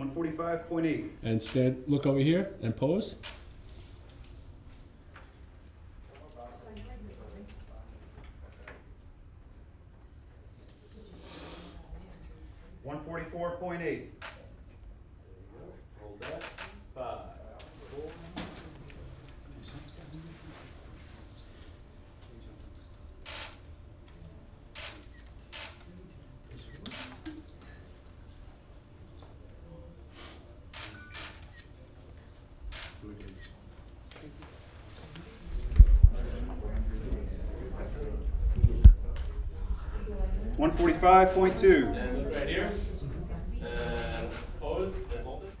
One forty-five point eight. And stand, look over here and pose. One forty-four point eight. 145.2. And right here. And pose and hold it.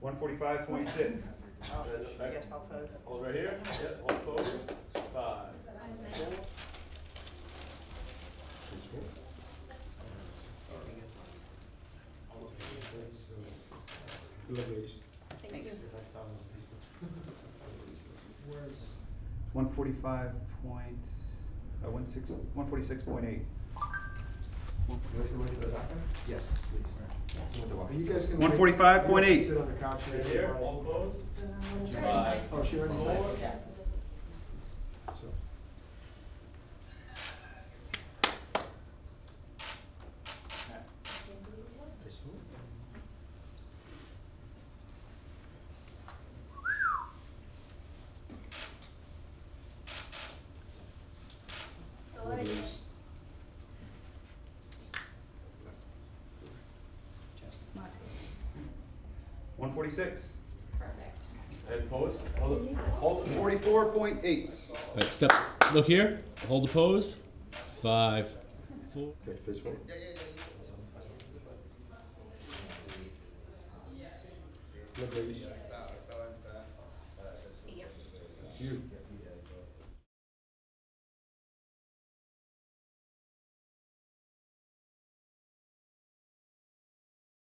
One forty-five point six. I'll pose. Hold right here. Yep, hold pose. Five. Four. Thanks. Thanks. One forty-five point, uh, one six, one forty-six point eight. Yes, please. Are you guys gonna? 145.8. Sit on the couch right here. here, hold pose. Five, Oh, she already four, said. One forty-six. and pose. Hold it. Hold it. Forty-four point eight. Right, step, look here, hold the pose. Five, four. Okay, fist forward. Look, ladies. You.